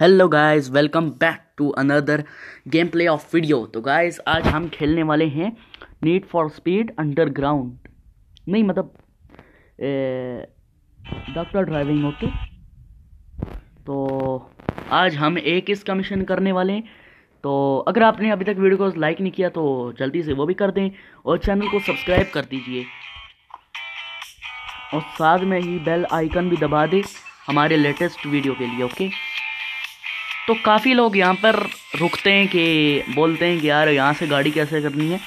Hello guys welcome back to another game play of video तो guys आज हम खेलने वाले हैं नीड फॉर स्पीड अंडरग्राउंड नहीं मतलब डॉक्टर ड्राइविंग ओके तो आज हम एक इसका मिशन करने वाले हैं। तो अगर आपने अभी तक वीडियो को लाइक नहीं किया तो जल्दी से वो भी कर दें और चैनल को सब्सक्राइब कर दीजिए। और साथ में ही बेल आइकन भी दबा दें हमारे लेटेस्ट वीडियो के लिए ओके तो काफ़ी लोग यहाँ पर रुकते हैं कि बोलते हैं कि यार यहाँ से गाड़ी कैसे करनी है।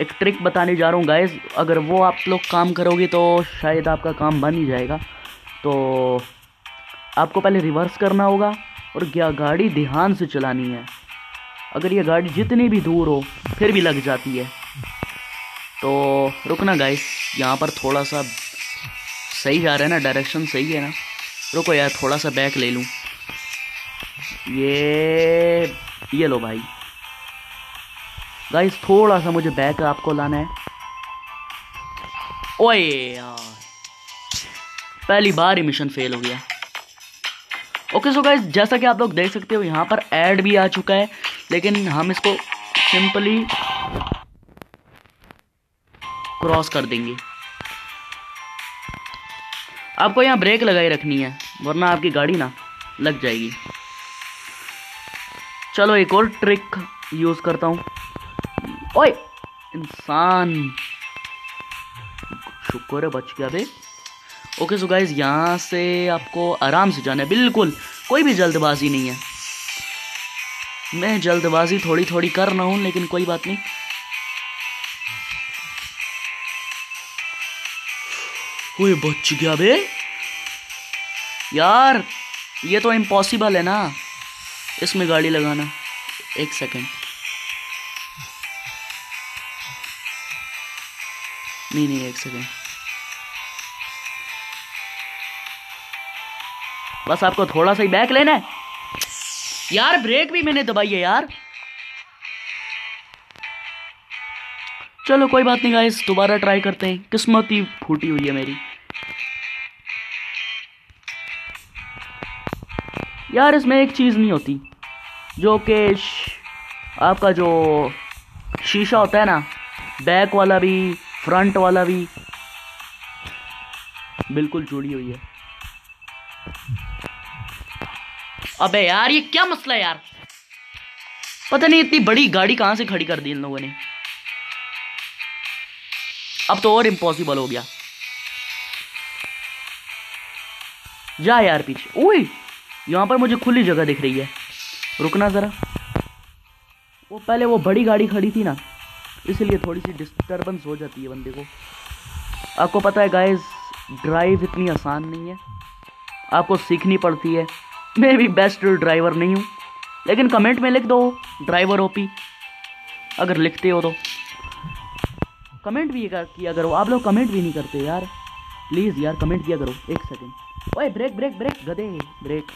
एक ट्रिक बताने जा रहा हूँ गाइस अगर वो आप लोग काम करोगे तो शायद आपका काम बन ही जाएगा। तो आपको पहले रिवर्स करना होगा और क्या गाड़ी ध्यान से चलानी है। अगर ये गाड़ी जितनी भी दूर हो, फिर भी लग जाती है। तो रुकना गाइस यहाँ पर थोड़ा सा सही जा रहा है ना डायरेक्शन सही है ना। रुको यार, थोड़ा सा बैक ले लूँ। ये ये लो भाई। गाइस थोड़ा सा मुझे बैक आपको लाना है। ओए यार। पहली बार ही मिशन फेल हो गया। ओके सो गाइस जैसा कि आप लोग देख सकते हो, यहाँ पर ऐड भी आ चुका है, लेकिन हम इसको सिंपली क्रॉस कर देंगे। आपको यहाँ ब्रेक लगाई रखनी है, वरना आपकी गाड़ी ना लग जाएगी। चलो एक और ट्रिक यूज़ करता हूँ। ओए, इंसान। शुक्र है, बच गया बे। ओके सो गाइज़ यहाँ से आपको आराम से जाना है। बिल्कुल, कोई भी जल्दबाजी नहीं है। मैं जल्दबाजी थोड़ी थोड़ी कर रहा हूँ, लेकिन कोई बात नहीं। कोई बच गया बे। यार, ये तो इम्पॉसिबल है ना। इसमें गाड़ी लगाना। एक सेकंड नहीं नहीं, एक सेकंड बस आपको थोड़ा सा ही बैक लेना है। यार ब्रेक भी मैंने दबाई है यार। चलो, कोई बात नहीं गाइस दोबारा ट्राई करते हैं। किस्मत ही फूटी हुई है मेरी। यार, इसमें एक चीज़ नहीं होती। जो कि आपका जो शीशा होता है ना बैक वाला भी फ्रंट वाला भी, बिल्कुल जुड़ी हुई है। अबे यार, ये क्या मसला है यार? पता नहीं इतनी बड़ी गाड़ी कहाँ से खड़ी कर दी इन लोगों ने। अब तो और इम्पॉसिबल हो गया। जा यार पीछे। ओए, यहाँ पर मुझे खुली जगह दिख रही है। रुकना ज़रा। वो पहले वो बड़ी गाड़ी खड़ी थी ना, इसलिए थोड़ी सी डिस्टर्बेंस हो जाती है बंदे को। आपको पता है गाइस ड्राइव इतनी आसान नहीं है। आपको सीखनी पड़ती है। मैं भी बेस्ट ड्राइवर नहीं हूँ। लेकिन कमेंट में लिख दो ड्राइवर ओपी अगर लिखते हो तो। कमेंट भी किया करो आप लोग कमेंट भी नहीं करते यार। प्लीज़ यार कमेंट किया करो। एक सेकेंड ओए ब्रेक ब्रेक ब्रेक गधे ब्रेक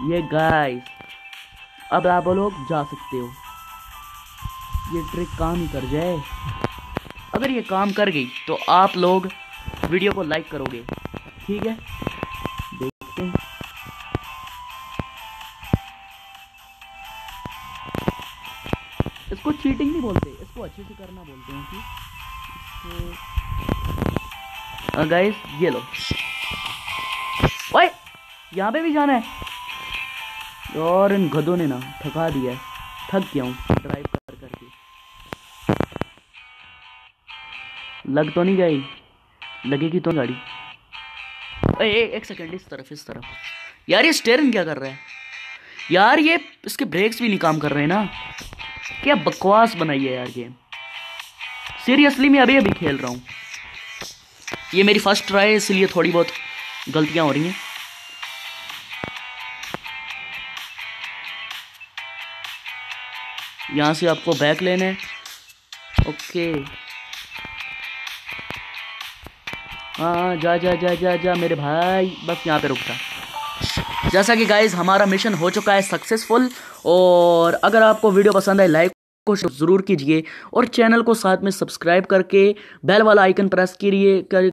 ये गाइस अब आप लोग जा सकते हो। ये ट्रिक काम कर जाए। अगर ये काम कर गई तो आप लोग वीडियो को लाइक करोगे। ठीक है? देखते हैं। इसको चीटिंग नहीं बोलते, इसको अच्छे से करना बोलते हैं कि गाइस ये लो। यहाँ पे भी जाना है। और इन गधों ने ना थका दिया है। थक गया हूँ ड्राइव कर करके लग तो नहीं गई लगेगी तो गाड़ी। ए, एक सेकंड इस तरफ़ इस तरफ़। यार ये स्टेयरिंग क्या कर रहा है? यार ये इसके ब्रेक्स भी नहीं काम कर रहे हैं ना। क्या बकवास बनाई है यार गेम सीरियसली मैं अभी अभी खेल रहा हूँ। ये मेरी फ़र्स्ट ट्राई है इसलिए थोड़ी बहुत गलतियाँ हो रही हैं। यहाँ से आपको बैक लेना है। ओके। हाँ जा जा जा जा जा, मेरे भाई। बस यहाँ पे रुकता जैसा कि गाइज़ हमारा मिशन हो चुका है सक्सेसफुल और अगर आपको वीडियो पसंद आए लाइक को ज़रूर कीजिए। और चैनल को साथ में सब्सक्राइब करके बेल वाला आइकन प्रेस करिए कर